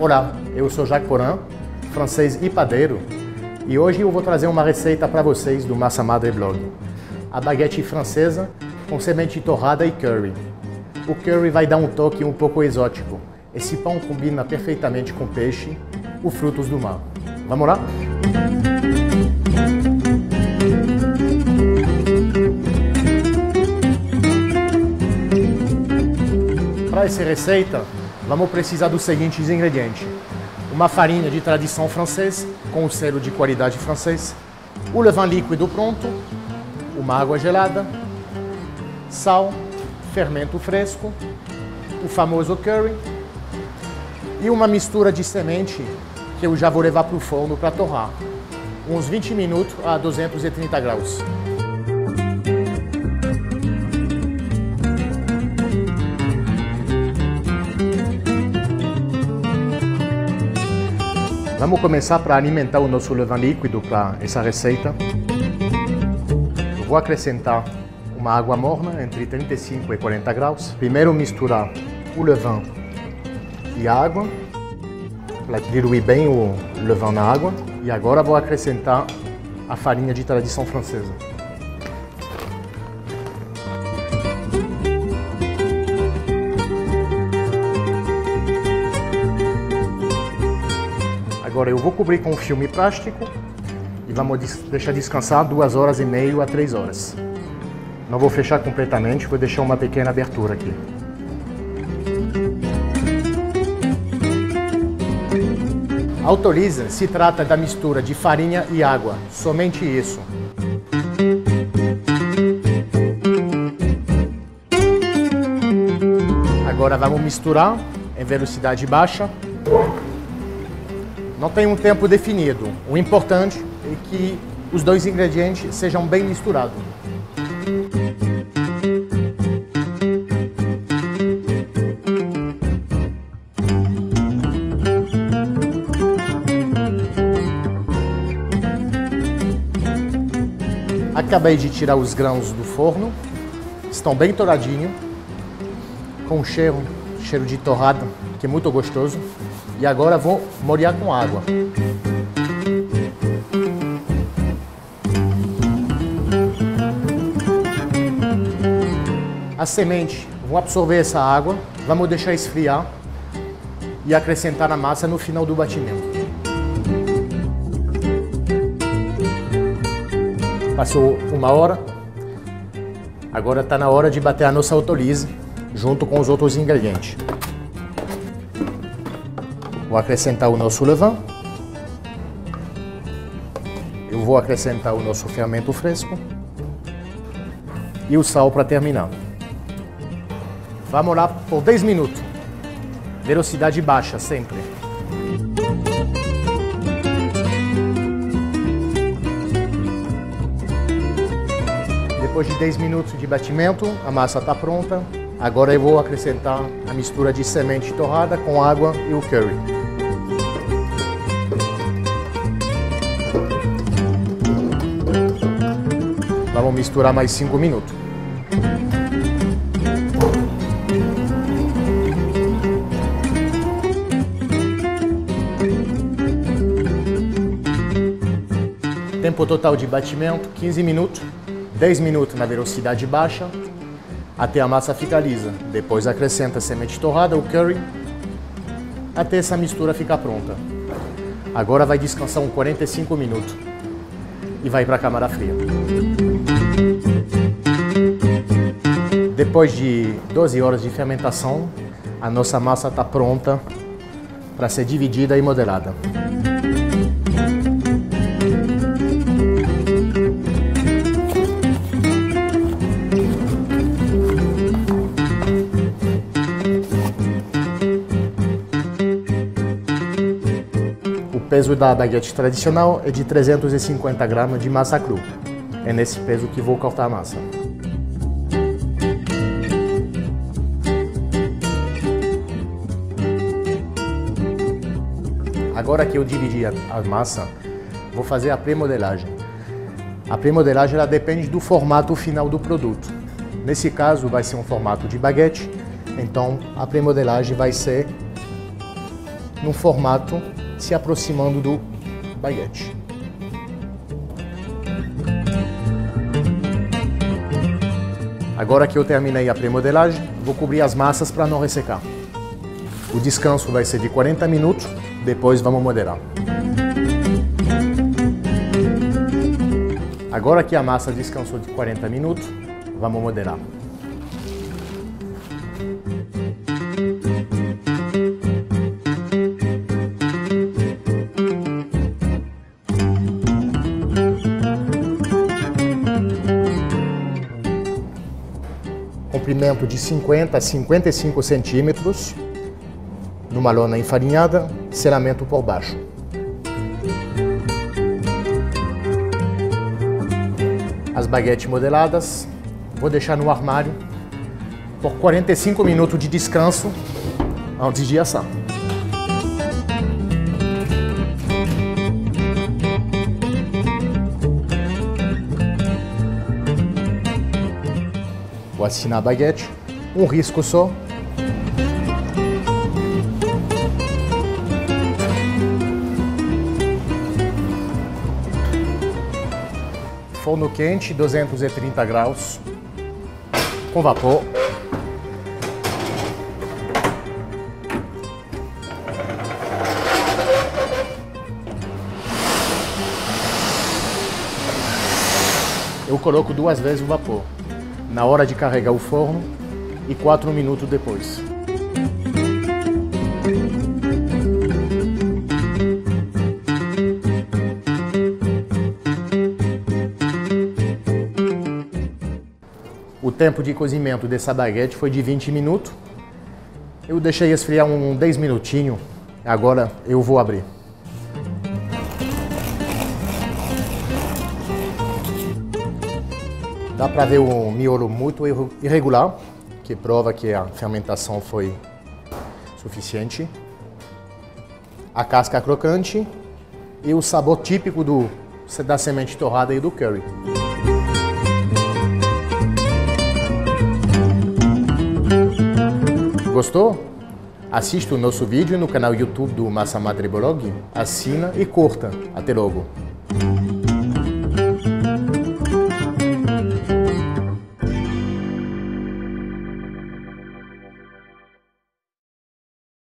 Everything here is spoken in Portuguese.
Olá, eu sou Jacques Porin, francês e padeiro, e hoje eu vou trazer uma receita para vocês do Massa Madre Blog. A baguete francesa com semente torrada e curry. O curry vai dar um toque um pouco exótico. Esse pão combina perfeitamente com peixe ou frutos do mar. Vamos lá? Para essa receita, vamos precisar dos seguintes ingredientes. Uma farinha de tradição francesa, com o selo de qualidade francês, o levain líquido pronto, uma água gelada, sal, fermento fresco, o famoso curry e uma mistura de semente que eu já vou levar para o forno para torrar. Uns 20 minutos a 230 graus. Vamos começar para alimentar o nosso levain líquido para essa receita. Eu vou acrescentar uma água morna entre 35 e 40 graus. Primeiro misturar o levain e a água para diluir bem o levain na água. E agora vou acrescentar a farinha de tradição francesa. Agora eu vou cobrir com filme plástico e vamos deixar descansar duas horas e meia a três horas. Não vou fechar completamente, vou deixar uma pequena abertura aqui. A autolisa se trata da mistura de farinha e água, somente isso. Agora vamos misturar em velocidade baixa. Não tem um tempo definido. O importante é que os dois ingredientes sejam bem misturados. Acabei de tirar os grãos do forno, estão bem douradinhos, com cheiro, cheiro de torrada, que é muito gostoso. E agora vou molhar com água. A semente, vou absorver essa água, vamos deixar esfriar e acrescentar na massa no final do batimento. Passou uma hora. Agora está na hora de bater a nossa autolise junto com os outros ingredientes. Vou acrescentar o nosso levain. Eu vou acrescentar o nosso fermento fresco. E o sal para terminar. Vamos lá por 10 minutos. Velocidade baixa sempre. Depois de 10 minutos de batimento, a massa está pronta. Agora eu vou acrescentar a mistura de semente torrada com água e o curry. Vamos misturar mais 5 minutos. Tempo total de batimento, 15 minutos. 10 minutos na velocidade baixa até a massa ficar lisa. Depois acrescenta a semente torrada, o curry, até essa mistura ficar pronta. Agora vai descansar uns 45 minutos e vai para a câmara fria. Depois de 12 horas de fermentação, a nossa massa está pronta para ser dividida e modelada. peso da baguete tradicional é de 350 gramas de massa cru. É nesse peso que vou cortar a massa. Agora que eu dividi a, massa, vou fazer a pré-modelagem. A pré-modelagem ela depende do formato final do produto. Nesse caso vai ser um formato de baguete, então a pré-modelagem vai ser num formato se aproximando do baguete. Agora que eu terminei a pré-modelagem, vou cobrir as massas para não ressecar. O descanso vai ser de 40 minutos, depois vamos modelar. Agora que a massa descansou de 40 minutos, vamos modelar. comprimento de 50 a 55 centímetros, numa lona enfarinhada, selamento por baixo. As baguetes modeladas, vou deixar no armário por 45 minutos de descanso antes de assar. Vou assinar a baguete, um risco só. Forno quente, 230 graus, com vapor. Eu coloco duas vezes o vapor na hora de carregar o forno e 4 minutos depois. Tempo de cozimento dessa baguete foi de 20 minutos. Eu deixei esfriar um 10 minutinhos. Agora eu vou abrir. Dá para ver o miolo muito irregular, que prova que a fermentação foi suficiente. A casca crocante e o sabor típico do, da semente torrada e do curry. Gostou? Assista o nosso vídeo no canal YouTube do Massa Madre Blog, assina e curta. Até logo!